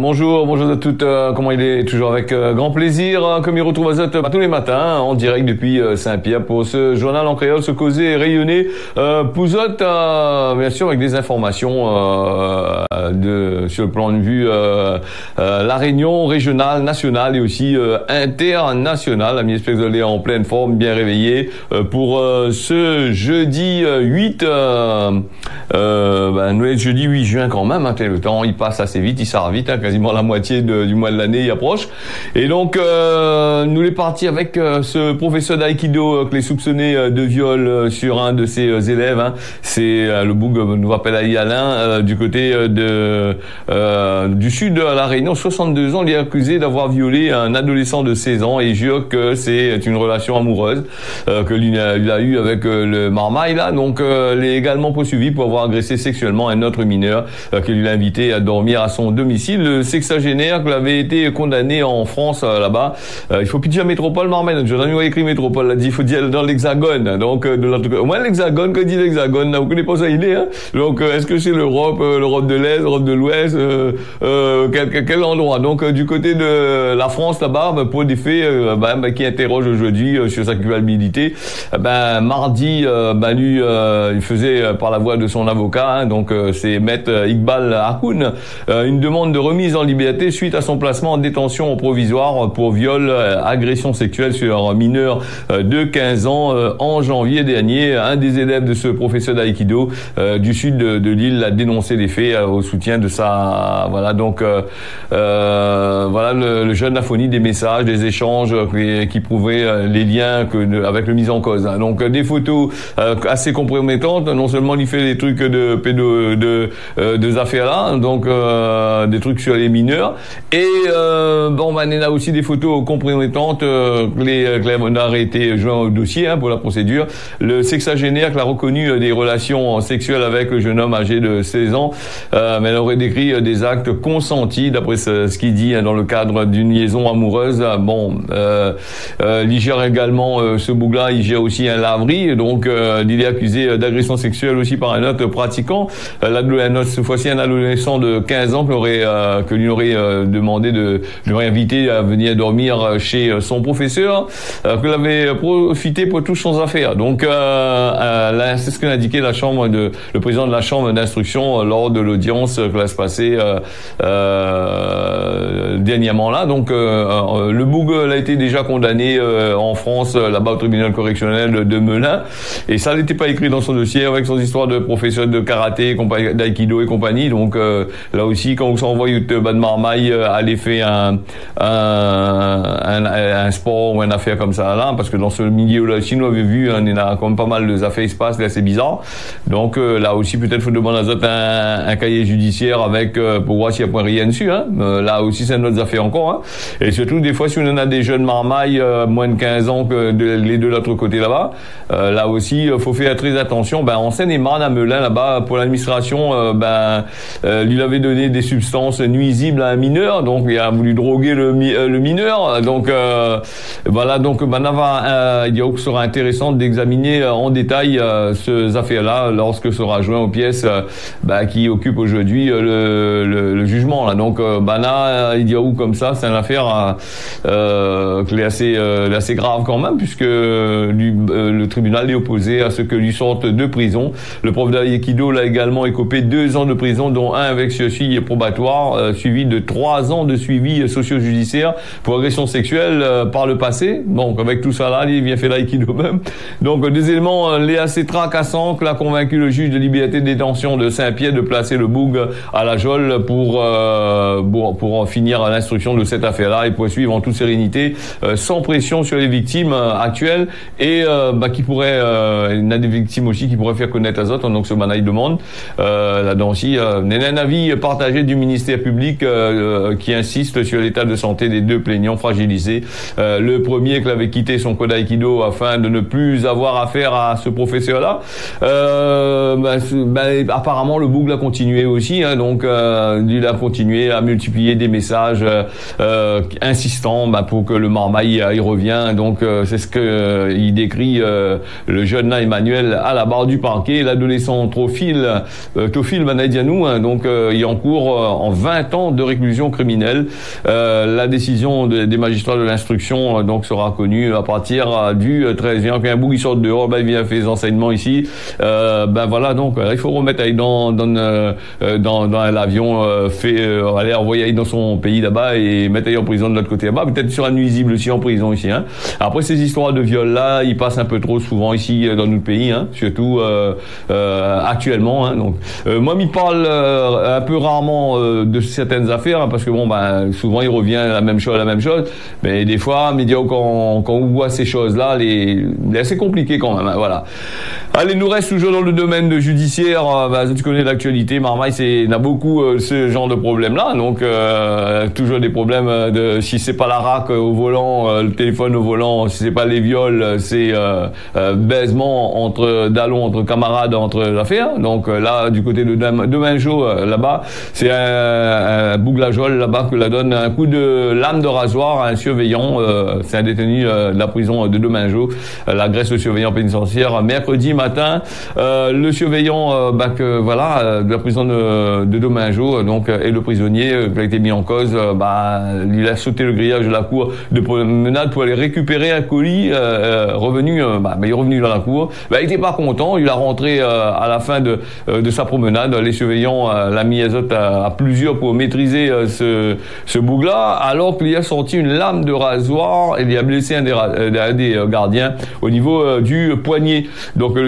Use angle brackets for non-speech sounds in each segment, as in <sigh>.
Bonjour, bonjour à toutes. Euh, comment il est? Toujours avec euh, grand plaisir, hein, comme il retrouve Azot euh, tous les matins, en direct depuis Saint-Pierre pour ce journal en créole, ce causer et rayonner. Pouzot, bien sûr, avec des informations de, sur le plan de vue la réunion régionale, nationale et aussi internationale. La ministre est en pleine forme, bien réveillée pour ce jeudi 8, ben, jeudi 8 juin quand même. Hein, le temps, il passe assez vite, il sort vite. Hein, quasiment la moitié du mois de l'année approche. Et donc, euh, nous les partis avec euh, ce professeur d'aïkido euh, que les soupçonnés euh, de viol sur un de ses élèves. Hein. C'est le boug nous rappelle Ali Alain du côté de du sud de la Réunion. 62 ans, il est accusé d'avoir violé un adolescent de 16 ans et jure que c'est une relation amoureuse que lui a, il a eu avec le marmaille là. Donc, il est également poursuivi pour avoir agressé sexuellement un autre mineur que lui a invité à dormir à son domicile sexagénaire qui avait été condamné en France euh, là-bas. Euh, il faut plus dire métropole Marmène. Je n'ai écrit métropole. Là, dit, il faut dire dans l'hexagone. Donc euh, de moins l'hexagone, quand dit l'hexagone, vous connaissez pas ça il est. Hein Donc est-ce que c'est l'Europe, l'Europe de l'Est, l'Europe de l'Ouest, quel, endroit? Donc du côté de la France là-bas, ben, pour des faits ben, ben, qui interroge aujourd'hui sur sa culpabilité. Ben mardi, il faisait par la voix de son avocat, hein, donc c'est Maître Iqbal Hakoun, une demande de remise en liberté suite à son placement en détention provisoire pour viol, euh, agression sexuelle sur un mineur euh, de 15 ans euh, en janvier dernier. Un des élèves de ce professeur d'aïkido du sud de, l'île a dénoncé les faits au soutien de sa voilà donc voilà le, jeune a fourni des messages, des échanges qui, prouvaient les liens avec le mise en cause. Hein. Donc des photos assez compromettantes. Non seulement il fait des trucs de pédo de de affaires là, donc des trucs sur les mineurs. Et euh, bon, ben, on a aussi des photos compromettantes. Euh, les Clermont a été joint au dossier hein, pour la procédure. Le sexagénaire qui a reconnu euh, des relations sexuelles avec le jeune homme âgé de 16 ans, euh, mais elle aurait décrit euh, des actes consentis, d'après ce, qu'il dit hein, dans le cadre d'une liaison amoureuse. Bon, euh, il gère également ce bougla, il gère aussi un laverie, donc il est accusé d'agression sexuelle aussi par un autre pratiquant. Euh, cette fois-ci un adolescent de 15 ans qui aurait euh, que lui aurait euh, demandé de lui invité à venir dormir chez son professeur, que l'avait profité pour tout son affaire. Donc c'est ce qu'a indiqué la chambre de le président de la chambre d'instruction lors de l'audience que va se passer dernièrement là. Donc le boug a été déjà condamné en France là-bas au tribunal correctionnel de Melun et ça n'était pas écrit dans son dossier avec son histoire de professeur de karaté, d'aïkido et compagnie. Donc là aussi quand vous envoyez de Bad Marmaille euh, aller faire un, un, sport ou une affaire comme ça là, parce que dans ce milieu-là, si nous avait vu, y a quand même pas mal de affaires qui se passent, là c'est bizarre. Donc euh, là aussi, peut-être faut demander à autres un, cahier judiciaire avec euh, pour voir s'il n'y a point rien dessus. Hein. là aussi, c'est une autre affaire encore. Hein. Et surtout, des fois, si on en a des jeunes marmailles, moins de 15 ans que les deux de l'autre côté là-bas, là aussi, il faut faire très attention. Ben, en Seine-et-Marne, à Melun, là-bas, pour l'administration, ben, lui avait donné des substances nuisible à un mineur, donc il a voulu droguer le, euh, le mineur. Donc euh, voilà, donc Banava, euh, il sera intéressant d'examiner en détail ces affaires-là lorsque sera joint aux pièces bah, qui occupent aujourd'hui le, le, jugement. Là. Donc Bana, Idiaou comme ça, c'est une affaire qui est assez, grave quand même, puisque le tribunal est opposé à ce que lui sorte de prison. Le prof d'Aïkido l'a également écopé deux ans de prison, dont un avec ceci probatoire suivi de trois ans de suivi socio-judiciaire pour agression sexuelle euh, par le passé. Donc avec tout ça là, il vient faire l'aïkido même. Donc des éléments euh, les assez tracassants que l'a convaincu le juge de liberté de détention de Saint-Pierre de placer le boug à la geôle pour pour, pour finir l'instruction de cette affaire-là et poursuivre en toute sérénité, sans pression sur les victimes actuelles et bah, qui pourrait, il y a des victimes aussi qui pourraient faire connaître les autres. Donc ce manaï demande là-dedans aussi, un avis partagé du ministère public euh, qui insiste sur l'état de santé des deux plaignants fragilisé. le premier qui avait quitté son code Aikido afin de ne plus avoir affaire à ce professeur-là. Ben, ben, apparemment, le boucle a continué aussi, hein, donc il a continué à multiplier des messages insistants ben, pour que le marmaille y revient. Donc c'est ce que il décrit le jeune Emmanuel à la barre du parquet, l'adolescent Trophile, euh, Tophile Manadianou, hein, donc euh, il encourt euh, en 20 ans de réclusion criminelle. Euh, la décision des magistrats de l'instruction donc sera connue à partir du 13 juin. Quand un bout sort dehors, ben, il vient faire des enseignements ici. ben voilà, donc il faut remettre dans dans dans, dans l'avion, aller envoyer dans son pays là-bas et mettre en prison de l'autre côté là-bas. Peut-être sur nuisible aussi en prison ici. Hein. Après ces histoires de viol là, ils passent un peu trop souvent ici dans notre pays, hein, surtout actuellement. Hein, donc euh, moi, m'y parle euh, un peu rarement euh, de certaines affaires hein, parce que bon, ben souvent il revient la même chose, la même chose. Mais des fois, quand, on voit ces choses-là, les, c'est compliqué quand même. Hein, voilà. Allez, nous reste toujours dans le domaine de judiciaire. Ben, tu connais l'actualité. Marmaille, c'est n'a beaucoup ce genre de problème-là. Donc toujours des problèmes de si c'est pas la raque au volant, le téléphone au volant, si c'est pas les viols, c'est baisement entre dallons, entre camarades, entre affaires. Donc là, du côté de Demingeau, euh, là-bas, c'est un, un là-bas que la donne un coup de lame de rasoir à un surveillant. Euh, c'est un détenu euh, de la prison de Demingeau. L'agresse le surveillant pénitentiaire mercredi. Le surveillant, bah, que, voilà, de la prison de, Demingeau, donc, et le prisonnier qui a été mis en cause, bah, il a sauté le grillage de la cour de promenade pour aller récupérer un colis revenu, bah, il est revenu dans la cour. Bah, il était pas content, il a rentré à la fin de, sa promenade. Les surveillants euh, l'ont mis à, à, plusieurs pour maîtriser euh, ce, ce bougla, alors qu'il a sorti une lame de rasoir et il a blessé un des, euh, gardiens au niveau du poignet.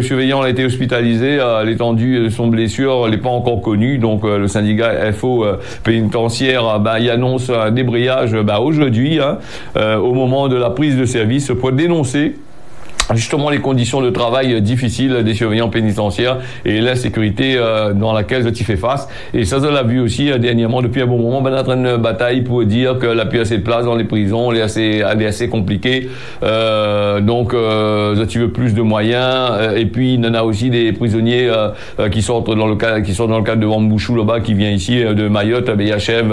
Surveillant a été hospitalisé. L'étendue de son blessure n'est pas encore connue. Donc le syndicat FO pénitentiaire bah, il annonce un débrayage bah, aujourd'hui, hein, au moment de la prise de service, pour dénoncer justement les conditions de travail difficiles des surveillants pénitentiaires et l'insécurité euh, dans laquelle tu fais face. Et ça, ça l'a vu aussi euh, dernièrement, depuis un bon moment, ben, on en train de bataille pour dire que la plus assez de place dans les prisons, elle est assez, elle est assez compliquée. Euh, donc, euh, tu veux plus de moyens. Euh, et puis, il y en a aussi des prisonniers euh, qui sortent dans le cas, qui sont dans le cadre de Wambouchou là-bas, qui vient ici de Mayotte, avec Yachem,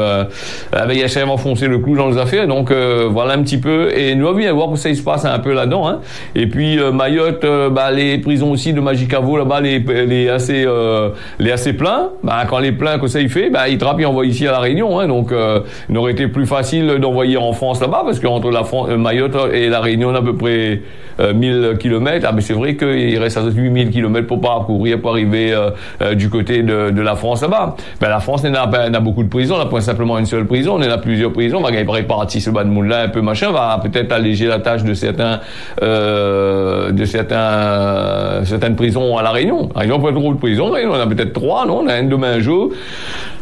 avec Yachem enfoncé le clou dans les affaires. Donc, voilà un petit peu. Et nous allons bien voir que ça se passe un peu là-dedans. Hein. Et puis euh, Mayotte, euh, bah, les prisons aussi de Magicavo là-bas, les, assez euh, les assez pleins. Bah, quand les pleins que ça il fait, bah, il trappe et envoie ici à la Réunion. Hein, donc il aurait été plus facile d'envoyer en France là-bas parce qu'entre la France, Mayotte et la Réunion, on a à peu près 1000 km. Ah, mais c'est vrai qu'il reste à 8000 km pour parcourir pour arriver du côté de, la France là-bas. Ben, la France, on a, beaucoup de prisons. On a pas simplement une seule prison. On a plusieurs prisons. On va répartir ce bas de moule là un peu machin. Va peut-être alléger la tâche de certains de certains, certaines prisons à La Réunion. La Réunion, pas trop de prisons. On a peut-être trois, non? On a une de jour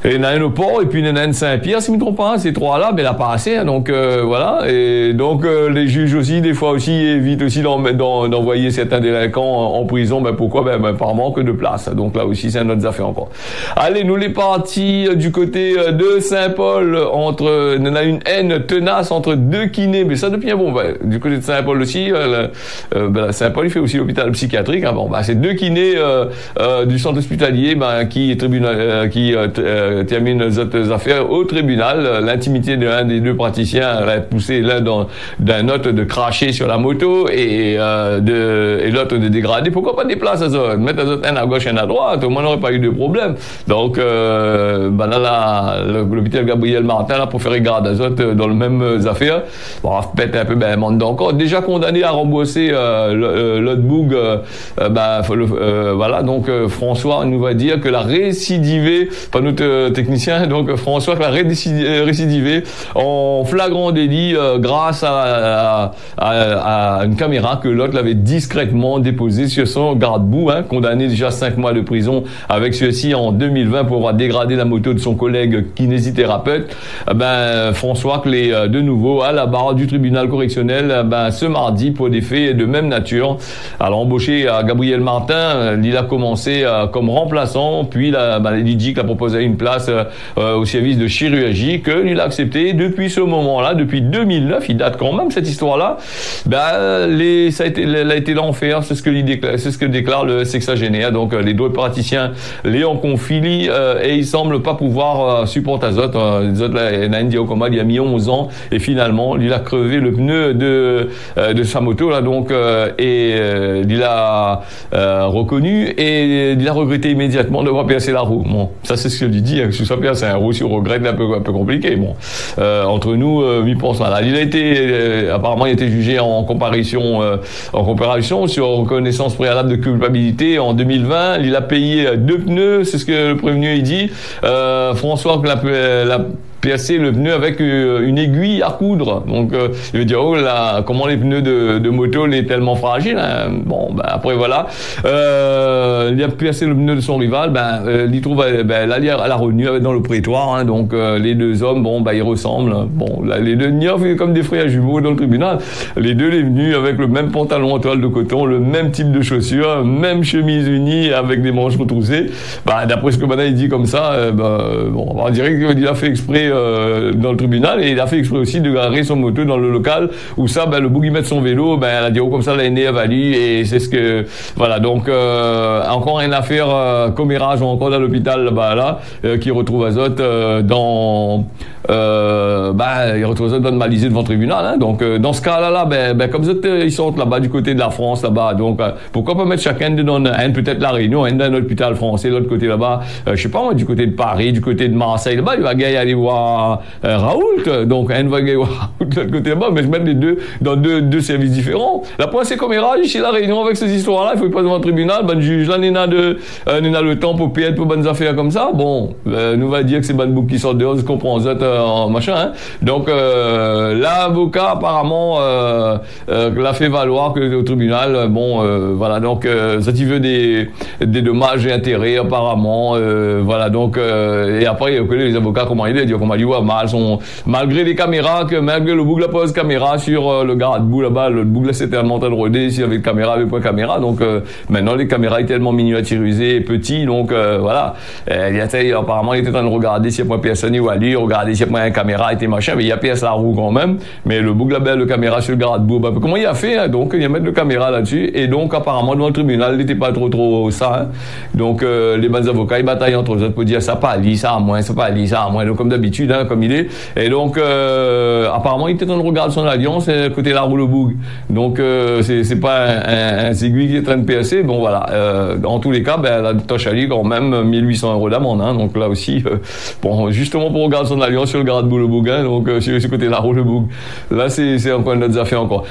et il y en a port, et puis il y en a un de Saint-Pierre, si je ne me trompe pas, ces trois-là, mais il n'a pas assez, hein, donc euh, voilà. Et donc euh, les juges aussi, des fois aussi, évitent aussi d'envoyer certains délinquants en, prison, ben pourquoi? Ben, ben, par manque de place. Donc là aussi, c'est un autre affaire encore. Allez, nous les partis du côté de Saint-Paul, entre, en a une haine tenace entre deux kinés, mais ça depuis un bon, ben, du côté de Saint-Paul aussi, ben, Saint-Paul, il fait aussi l'hôpital psychiatrique. Hein, bon, ben, c'est deux kinés du centre hospitalier ben, qui, tribunal, qui termine les autres affaires au tribunal. L'intimité d'un des deux praticiens a poussé l'un d'un autre de cracher sur la moto et, euh, de, et l'autre de dégrader. Pourquoi pas des places à ça? Mettre un à gauche un à droite, au moins on n'aurait pas eu de problème. Donc, euh, ben là, l'hôpital Gabriel Martin, là, pour faire garde azote dans le même affaire, bon, peut-être un peu ben, monde encore. Déjà condamné à rembourser euh, l'autre boug, euh, ben, voilà, donc François nous va dire que la récidivée, pas notre technicien, <laughs> donc François, a euh, récidivé en flagrant délit euh, grâce à, une caméra que l'autre l'avait discrètement déposée sur son garde-boue, hein, condamné déjà 5 mois de prison avec ceci en 2020 pour avoir dégradé la moto de son collègue kinésithérapeute. Eh ben, François Clé euh, de nouveau à la barre du tribunal correctionnel ben, ce mardi pour des faits de même nature. Alors embauché à Gabriel Martin, il a commencé comme remplaçant, puis la, ben, il dit qu'il a proposé une place place au service de chirurgie que lui a accepté depuis ce moment-là, depuis 2009, il date quand même cette histoire-là. Ben, les, ça a été, elle a été l'enfer, c'est ce que déclare, c'est ce que déclare le sexagénaire. Donc les deux praticiens Léon Confili et il semble pas pouvoir supporter Azot. Azot là, il a mis 11 ans et finalement il a crevé le pneu de de sa moto là donc et il a reconnu et il a regretté immédiatement d'avoir percé la roue. Bon, ça c'est ce que lui dit. Hein, que ce soit percé un roue, si on regrette, un peu un peu compliqué. Bon, euh, entre nous, euh, 8 Là, il a été euh, apparemment il a été jugé en comparaison euh, en comparaison sur reconnaissance préalable de culpabilité en 2020. Il a payé deux pneus, c'est ce que le prévenu il dit. François la, percer le pneu avec euh, une aiguille à coudre. Donc, euh, veut dire, oh là, comment les pneus de, de moto, les tellement fragiles. Hein. Bon, ben, après, voilà. Euh, il a percé le pneu de son rival. Ben, euh, il trouve ben, la, la revenue dans le prétoire. Hein. donc, les deux hommes, bon, ben, ils ressemblent. Bon, là, les deux comme des frères jumeaux dans le tribunal. Les deux, les venus avec le même pantalon en toile de coton, le même type de chaussures, même chemise unie avec des manches retroussées. Ben, d'après ce que maintenant il dit comme ça, ben, bon, on dirait qu'il a fait exprès euh, dans le tribunal et il a fait exprès aussi de garer son moto dans le local où ça, ben, le bougui met son vélo, ben, elle a dit, oh, comme ça, l'aîné a valu et c'est ce que, voilà. Donc, euh, encore une affaire, euh, commérage encore dans l'hôpital là-bas, là, euh, qui retrouve Azote dans, euh, bah, il retrouve ça dans malisé devant le tribunal. Hein. Donc, dans ce cas-là, là, ben, ben, comme ça, ils sont là-bas du côté de la France, là-bas. Donc, pourquoi pas mettre chacun dans un, peut-être la Réunion, un dans l'hôpital français, l'autre côté là-bas, je sais pas moi, du côté de Paris, du côté de Marseille, là-bas, il va gagner aller voir euh, Raoult, donc un va Raoult de l'autre côté là-bas, mais je mets les deux dans deux, services différents. La point c'est commérage ici la Réunion avec ces histoires-là, il faut pas devant le tribunal, ben juge là, n'a de, euh, le temps pour payer pour bonnes affaires comme ça. Bon, euh, nous va dire que c'est bonne bouc qui sort dehors, je comprends ça en machin. Hein. Donc l'avocat apparemment l'a fait valoir que au tribunal, bon, voilà, donc ça tu veut des des dommages et intérêts apparemment, voilà, donc et après il connaît les avocats comment il est, son, malgré les caméras, que malgré le boucle pose caméra sur euh, le garde bout là-bas, le boucle c'est tellement de rodé ici avec caméra, avec point caméra, donc euh, maintenant les caméras sont tellement miniaturisées et petits, donc euh, voilà. il était, apparemment il était en train de regarder s'il y a point personne ou à lui, regarder s'il y a point une caméra et machin, mais il y a PS la roue quand même, mais le boucle là-bas, le caméra sur le garde bout, bah, comment il a fait, hein, donc il a mis le caméra là-dessus, et donc apparemment devant le tribunal, il n'était pas trop trop ça, hein. donc les bons avocats ils bataillent entre eux. Pour dire ça pas lit, ça à moins, ça pas lit, ça à moins, donc comme d'habitude, hein, comme il est. Et donc, euh, apparemment, il était en train de son avion, c'est côté la roule boug. Donc, euh, c'est pas un, un, qui est en train de PSC. Bon, voilà. Euh, dans tous les cas, ben, la tâche à lui, quand même 1800 euros d'amende. Hein, donc là aussi, euh, bon, justement pour regarder son avion sur le garde boule boug, hein, donc euh, sur, ce côté la roule boug. Là, c'est encore une autre affaire encore.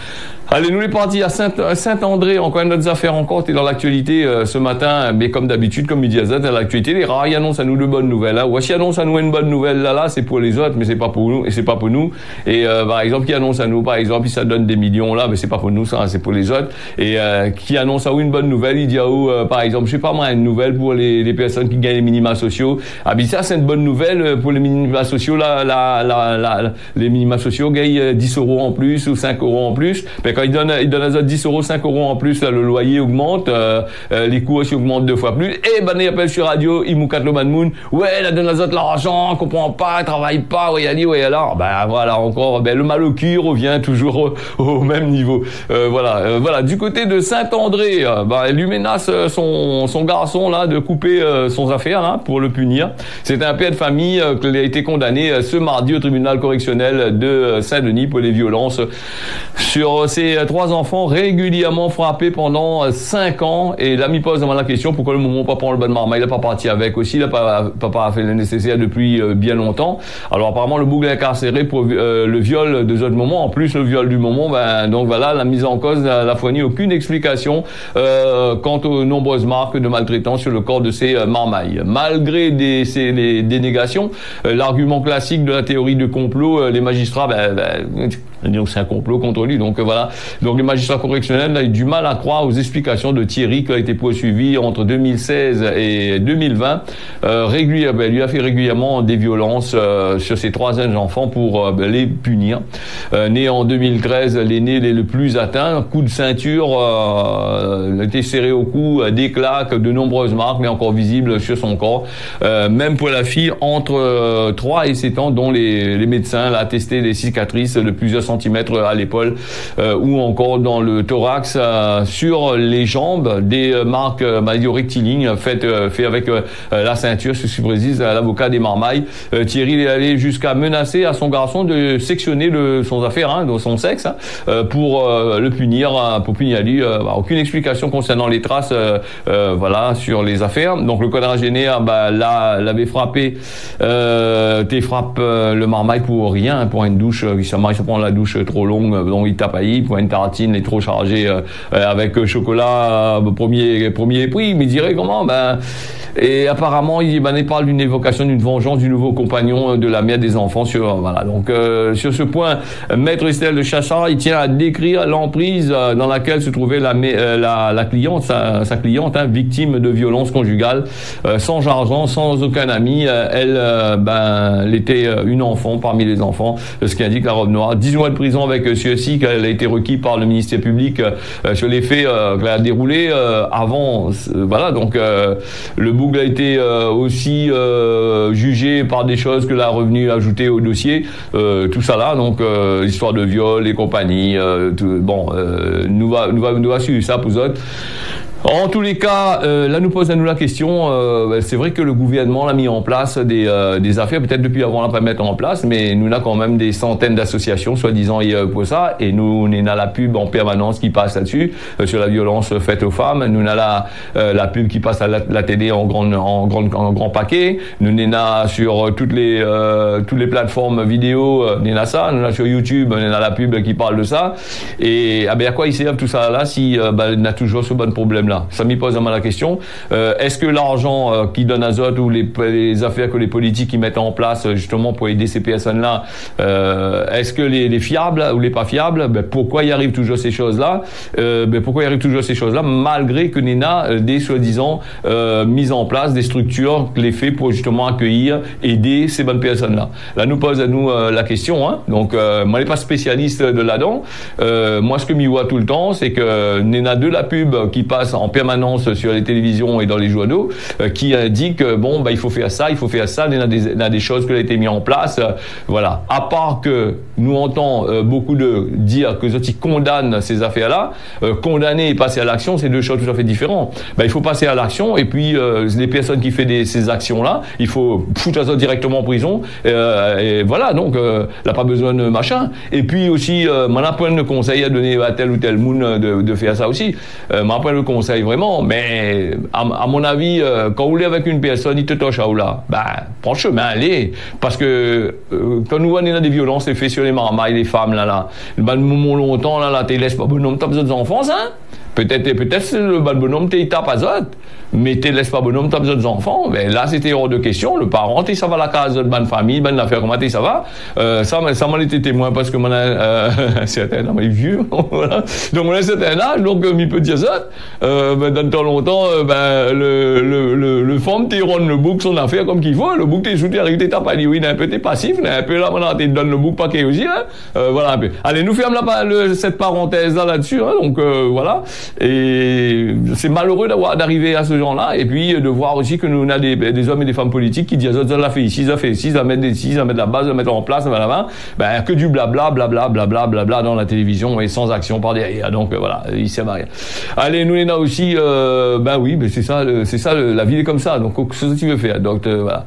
Allez, nous les partis à Saint-André, encore une autre affaire encore, t'es dans l'actualité euh, ce matin, mais comme d'habitude, comme midi à dans l'actualité, les rails annoncent à nous de bonnes nouvelles. Hein. Voici annonce à nous une bonne nouvelle là, là, c'est pour les autres, mais c'est pas pour nous, et c'est pas pour nous. Et euh, par exemple, qui annonce à nous, par exemple, ça donne des millions là, mais c'est pas pour nous, ça, hein, c'est pour les autres. Et euh, qui annonce à vous une bonne nouvelle, il dit à vous, par exemple, je sais pas moi, une nouvelle pour les, les personnes qui gagnent les minima sociaux. Ah bien ça, c'est une bonne nouvelle pour les minima sociaux, là, là, là, les minima sociaux gagnent 10 euros en plus ou 5 euros en plus. Quand ils donnent, ils donnent 10 euros, 5 euros en plus, là, le loyer augmente, euh, euh, les coûts aussi augmentent deux fois plus. Et ben, il appelle sur radio, il moukat le moon. Ouais, la donne à l'argent, on comprend pas, travaille pas, ouais, dit, ouais, alors, ben voilà, encore, ben, le mal au cul revient toujours <laughs> au, même niveau. Euh, voilà, voilà. Du côté de Saint-André, ben, lui menace son, son garçon là de couper son affaire hein, pour le punir. C'est un père de famille qui a été condamné ce mardi au tribunal correctionnel de Saint-Denis pour les violences sur ses trois enfants régulièrement frappés pendant 5 euh, ans. Et l'ami pose demande la question pourquoi le moment pas prend le bon marmaille, il n'a pas parti avec aussi, le papa a fait le nécessaire depuis euh, bien longtemps. Alors apparemment le bougle est incarcéré pour euh, le viol de autres moments. En plus le viol du moment, ben donc voilà la mise en cause n'a fourni aucune explication euh, quant aux nombreuses marques de maltraitance sur le corps de ces marmailles. Malgré des, ces, dénégations, l'argument classique de la théorie de complot, les magistrats, ben, ben Donc c'est un complot contre lui. Donc voilà. Donc le magistrat correctionnel a eu du mal à croire aux explications de Thierry qui a été poursuivi entre 2016 et 2020. Euh, régulièrement, ben, lui a fait régulièrement des violences euh, sur ses trois jeunes enfants pour euh, ben, les punir. Euh, né en 2013, l'aîné est le plus atteint. Coup de ceinture, euh, a été serré au cou, des claques, de nombreuses marques, mais encore visibles sur son corps. même pour la fille entre 3 et 7 ans, dont les, les médecins l'ont attesté des cicatrices de plusieurs à l'épaule ou encore dans le thorax, sur les jambes, des marques maladie rectilignes faites fait avec la ceinture, ce qui à l'avocat des Marmailles. Thierry est allé jusqu'à menacer à son garçon de sectionner le, son affaire, hein, son sexe, hein, euh, pour euh, le punir, pour punir lui. Euh, bah, aucune explication concernant les traces, voilà, sur les affaires. Donc le quadragénaire, bah, l'avait frappé, t'es frappe le marmaille pour rien, pour une douche. il se prend la douche trop longue, donc il tape pour une tartine, est trop chargée avec chocolat premier premier prix. Mais il dirait comment, ben et apparemment, il, ben, parle d'une évocation d'une vengeance du nouveau compagnon de la mère des enfants. Sur voilà. Donc euh, sur ce point, Maître Estelle de Chassard, il tient à décrire l'emprise euh, dans laquelle se trouvait la, euh, la, la cliente, sa, cliente, hein, victime de violences conjugales, sans argent, sans aucun ami. elle, ben, elle était une enfant parmi les enfants, ce qui indique la robe noire. 10 de prison avec ceci, qu'elle a été requis par le ministère public sur les faits qu'elle a déroulés avant. voilà. Donc le Google a été euh, aussi euh, jugé par des choses que la revenu ajouté au dossier, euh, tout ça là, donc histoire de viol et compagnie, bon, nous va, nous va, nous va suivre ça pour autres. En tous les cas, euh, là nous pose à nous la question. Euh, ben, c'est vrai que le gouvernement a mis en place des, euh, des affaires, peut-être depuis avant on l'a pas mettre en place, mais nous avons quand même des centaines d'associations, soi-disant pour ça, et nous on est la pub en permanence qui passe là-dessus sur la violence faite aux femmes. Nous avons la, la pub qui passe à la, télé en grand en grand en grand paquet. Nous n'en sur toutes les toutes les plateformes vidéo, nous a ça. Nous avons sur YouTube, nous avons la pub qui parle de ça. Et ah ben à quoi il sert tout ça là si ben, on a toujours ce bon problème là? Ça m'y pose la question. Euh, est-ce que l'argent euh, qui donne Azote ou les, affaires que les politiques y mettent en place justement pour aider ces personnes-là, euh, est-ce que les, les, fiables ou les pas fiables ben, Pourquoi y arrivent toujours ces choses-là? Ben, Pourquoi y arrivent toujours ces choses-là malgré que Nena des soi-disant mises en place des structures les fait pour justement accueillir, aider ces bonnes personnes-là? Là, nous pose à nous la question. Hein. Donc, moi, je pas spécialiste de là-dedans. moi, ce que m'y vois tout le temps, c'est que Nena de la pub qui passe en en permanence sur les télévisions et dans les journaux euh, qui indique bon bah il faut faire ça, il faut faire ça, il y a des, il y a choses qui ont été mises en place, euh, voilà. À part que nous entend euh, beaucoup de dire que Zoti condamne ces affaires-là, condamner et passer à l'action, c'est deux choses tout à fait différentes. Bah, il faut passer à l'action et puis les personnes qui font ces actions-là, il faut foutre ça directement en prison. et voilà, donc n'a pas besoin de machin. Et puis aussi, euh, m'en point de conseil à donner à tel ou tel de, de faire ça aussi. Euh, m'en point de conseil vraiment, mais à, mon avis, euh, quand vous êtes avec une personne, il te touche à là, ben, prends le chemin, allez. Parce que euh, quand nous voyons des violences faites sur les marmailles, les femmes, là, là, ben, moment longtemps, là, là, tu laisses pas bonhomme, t'as besoin enfants, hein? Peut-être, peut-être le bonhomme, t'es tape à mais tu laisses pas bonhomme, tu as besoin d'enfants. Mais là, c'était hors de question. Le parent, tu ça va la case de bonne famille, bonne affaire, comment ça va. Euh, ça, ça m'en était témoin parce que mon euh, <laughs> certain âge, vieux, <laughs> voilà. Donc, on a un certain âge, donc, euh, mi peut dire ça. Euh, ben, dans temps longtemps, euh, ben, le, le, le, le femme, tu le bouc, son affaire comme qu'il faut. Le bouc, t'es avec t'as pas dit oui, un peu, t'es passif, un peu là, maintenant, tu donnes le bouc paquet aussi, hein. Euh, voilà un peu. Allez, nous fermons la, cette parenthèse là, là-dessus, hein, donc, voilà. Et c'est malheureux d'avoir, d'arriver à ce là et puis de voir aussi que nous on a des, des hommes et des femmes politiques qui disent ça l'a fait ici, ça fait ici, ça met des ça met de la base, ça mettre en place, ça ben que du blabla, blabla, blabla, blabla dans la télévision et sans action par derrière. Donc euh, voilà, il sert à rien. Allez, nous a aussi, euh, ben oui, mais c'est ça, c'est ça, la vie est comme ça. Donc ce que tu veux faire? Donc euh, voilà.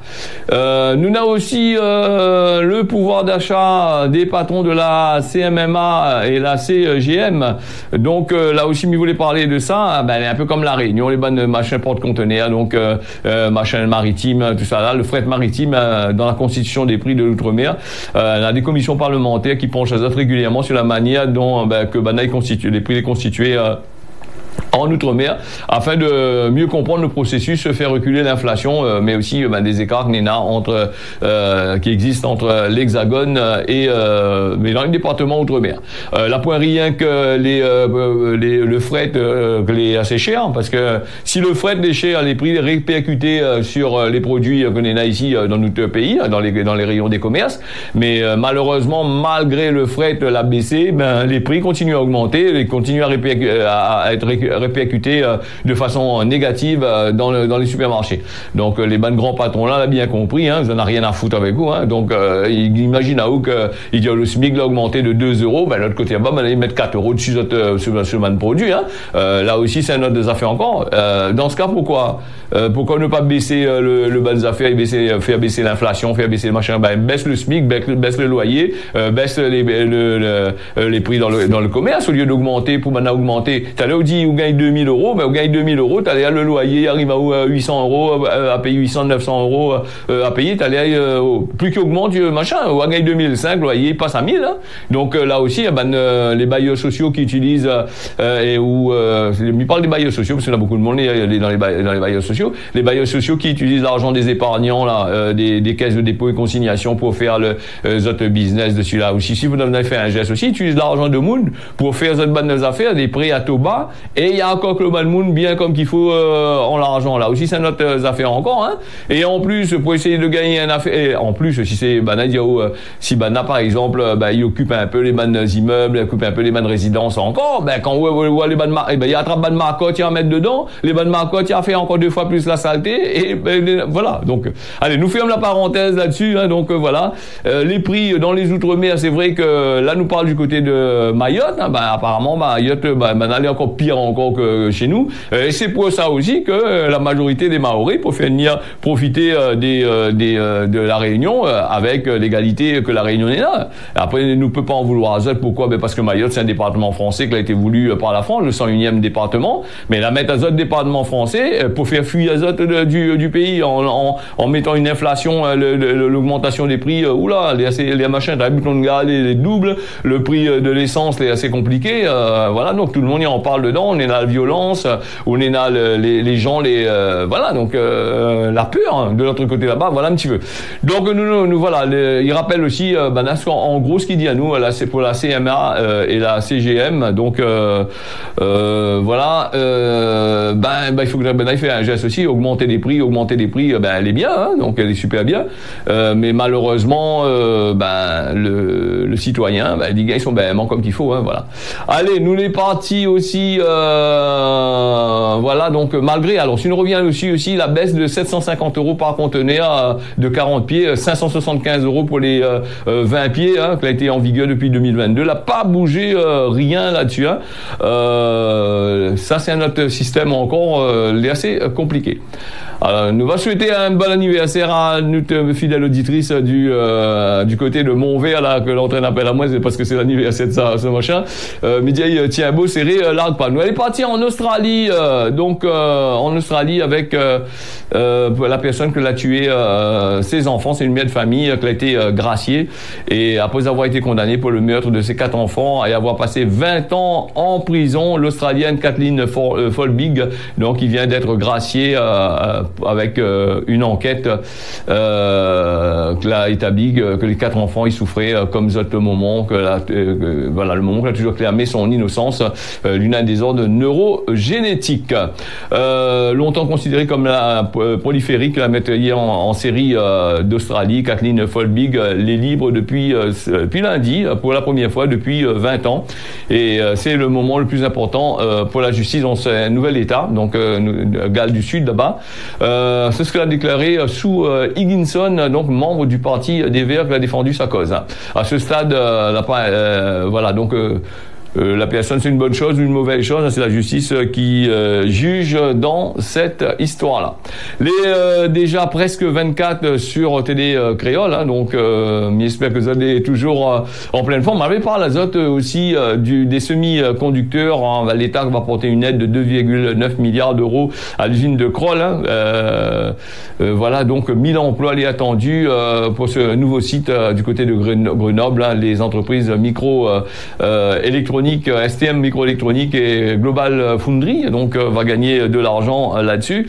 Euh, nous a aussi euh, le pouvoir d'achat des patrons de la CMMA et la CGM. Donc là aussi, il voulait parler de ça? Ben un peu comme la Réunion, les bonnes machins porte-conteneurs, donc euh, euh, machin maritime, tout ça là, le fret maritime euh, dans la constitution des prix de l'outre-mer. Euh, on a des commissions parlementaires qui penchent régulièrement sur la manière dont ben, que constitue, les prix les constitués en outre-mer afin de mieux comprendre le processus, faire reculer l'inflation, euh, mais aussi euh, ben, des écarts entre euh, qui existent entre l'Hexagone et mais dans les départements outre-mer. la point rien que les, les le fret est assez cher parce que si le fret est cher, les prix répercutés sur les produits qu'on a ici dans notre pays, dans les dans les rayons des commerces, mais malheureusement malgré le fret la baissé, ben les prix continuent à augmenter, ils continuent à, à être répercutés de façon négative euh, dans, le, dans les supermarchés. Donc euh, les bonnes grands patrons là, l'ont bien compris, hein, n'en avez rien à foutre avec vous. Hein, donc euh, ils à où que il dit, le SMIC l'a augmenté de 2 euros, ben l'autre côté là-bas, ben, ils mettent 4 euros dessus sur, sur, sur le produit. Hein. Euh, là aussi, c'est un autre des affaires encore. Euh, dans ce cas, pourquoi? Euh, pourquoi ne pas baisser le, bas des affaires baisser, faire baisser l'inflation, faire baisser le machin? Ben, Baisse le SMIC, baisse, le loyer, baisse les, le, les prix dans le, commerce au lieu d'augmenter pour maintenant augmenter. Tu as là dit vous gagnez 2000 euros, ben, vous gagnez 2000 euros, tu as le loyer arrive à 800 euros, à payer 800, 900 euros à payer, tu as plus qu'augmente machin, ou à gagner 2005, le loyer passe à 1000. Hein. Donc là aussi, eh ben, les bailleurs sociaux qui utilisent et où je parle des bailleurs sociaux parce qu'il y a beaucoup de monde dans les, bailleurs sociaux, les bailleurs sociaux qui utilisent l'argent des épargnants là, des, caisses de dépôt et consignation pour faire le euh, business dessus là aussi. Si vous avez fait un geste aussi, utilisent l'argent de monde pour faire cette bonnes affaires, des prêts à taux bas, et il y a encore le monde bien comme qu'il faut en l'argent là aussi, c'est notre affaire encore. Hein. Et en plus, pour essayer de gagner un affaire, en plus, si c'est Banadia si Bana par exemple, bah, il occupe un peu les bonnes immeubles, il occupe un peu les bonnes résidences encore, ben quand on voit les bonnes eh ben, il attrape bonnes marcottes, il en mettre dedans, les bonnes marcottes, il a fait encore deux fois plus la saleté, et ben, voilà. Donc, allez, nous fermons la parenthèse là-dessus. Hein, donc voilà, euh, les prix dans les outre-mer, c'est vrai que là, nous parle du côté de Mayotte. Hein, ben, apparemment, Mayotte, ben, elle est encore pire encore que chez nous. Euh, et c'est pour ça aussi que la majorité des Maoris, faire venir profiter euh, de la Réunion avec l'égalité que la Réunion est là. Après, nous ne peut pas en vouloir à pourquoi? Ben Parce que Mayotte, c'est un département français qui a été voulu par la France, le 101e département, mais la mettre à autres département français euh, pour faire fuir autres du, pays en, mettant une inflation, euh, l'augmentation des prix, euh, oula, les, les machins, boutons de gaz, les, les doubles, le prix de l'essence est assez compliqué, voilà, donc tout le monde y en parle dedans, on est dans la violence, on est dans les, gens, les, voilà, donc la peur hein, de l'autre côté là-bas, voilà un petit peu. Donc nous, nous, voilà, il rappelle aussi, ben, en, gros, ce qu'il dit à nous, là, c'est pour la CMA et la CGM, donc euh, voilà, euh, ben, ben, il faut que ben, il un geste aussi, augmenter les prix, augmenter les prix, ben elle est bien, hein, donc elle est super bien, euh, mais malheureusement, euh, ben le, le citoyen, ben les gars ils sont ben comme qu'il faut, hein, voilà. Allez, nous les partis aussi, euh, voilà, donc malgré, alors si nous revient aussi aussi la baisse de 750 euros par conteneur de 40 pieds, 575 euros pour les 20 pieds, hein, qui a été en vigueur depuis 2022, n'a pas bougé rien là-dessus. Hein. Euh, ça, c'est un autre système encore euh, assez compliqué. Alors, nous va souhaiter un bon anniversaire à notre fidèle auditrice du euh, du côté de Montvert là que l'entraîne appelle à moi c'est parce que c'est l'anniversaire de ça ce machin. Euh, Midi tiens beau serré euh, l'arc pas. Nous elle est partie en Australie euh, donc euh, en Australie avec la personne que l'a tué ses enfants. C'est une mère de famille qui a été graciée. Et après avoir été condamnée pour le meurtre de ses quatre enfants et avoir passé 20 ans en prison l'Australienne Kathleen Folbig donc il vient d'être graciée avec euh, une enquête euh, qui a établi que, les quatre enfants ils souffraient euh, comme le moment que, la, voilà le moment qu'il a toujours clamé son innocence l'une des désordre neurogénétique longtemps considérée comme la polyphérique la météo en, en, série d'Australie. Kathleen Folbig les libre depuis depuis lundi pour la première fois depuis 20 ans. Et c'est le moment le plus important pour la justice dans ce nouvel état donc Galles du Sud là-bas. Euh, c'est ce qu'a déclaré euh, sous euh, Higginson, donc membre du parti des Verts qui a défendu sa cause. À ce stade, voilà, donc euh, la personne, c'est une bonne chose ou une mauvaise chose, c'est la justice euh, qui euh, juge dans cette histoire-là. Les déjà presque 24 sur télé créole, hein, donc j'espère que vous êtes toujours en pleine forme. Avait parlé azote aussi du, des semi-conducteurs. Hein, L'État va porter une aide de 2,9 milliards d'euros à l'usine de Kroll. Hein, voilà, donc 1000 emplois les attendus pour ce nouveau site du côté de Grenoble. Hein, les entreprises micro électroniques microélectronique, STM microélectronique et Global Foundry, donc va gagner de l'argent là-dessus.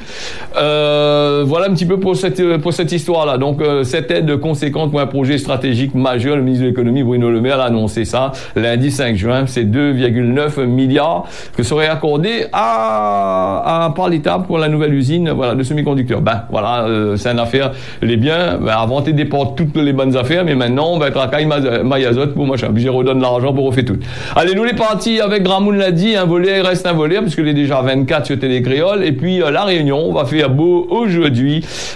Voilà un petit peu pour cette pour cette histoire-là. Donc cette aide conséquente pour un projet stratégique majeur, le ministre de l'économie Bruno Le Maire l'a annoncé ça lundi 5 juin. C'est 2,9 milliards que serait accordé à, à par l'État pour la nouvelle usine voilà de semi-conducteurs. Ben voilà, c'est une affaire les biens. Ben, avant t'es dépend toutes les bonnes affaires, mais maintenant on va être à Caille Mayazot pour machin. Puis je redonne l'argent pour refaire tout. Allez, nous les partis avec Gramoun l'a dit, un volet reste un volet parce qu'il est déjà 24 sur Télécréole. Et puis euh, la Réunion, on va faire beau aujourd'hui.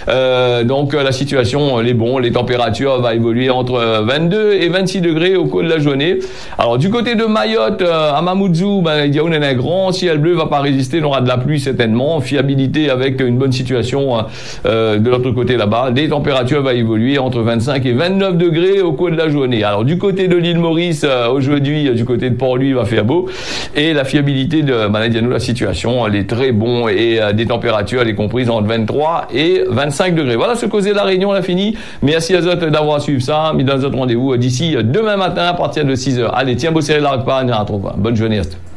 Euh, donc euh, la situation, les bons, les températures va évoluer entre 22 et 26 degrés au cours de la journée. Alors du côté de Mayotte, à Mamoudzou, ben, il y a un grand ciel bleu, va pas résister, on aura de la pluie certainement. Fiabilité avec une bonne situation de l'autre côté là-bas. Des températures va évoluer entre 25 et 29 degrés au cours de la journée. Alors du côté de l'île Maurice, euh, aujourd'hui, euh, du côté de Port-Louis, il va faire beau. Et la fiabilité de Manadiano, la situation, elle est très bon et euh, des températures, elle est comprise entre 23 et 25 degrés. Voilà ce causé la réunion, on a fini. Merci à vous d'avoir suivi ça. Mis dans notre rendez-vous d'ici demain matin à partir de 6 h Allez, tiens, beau serré la. Bonne journée à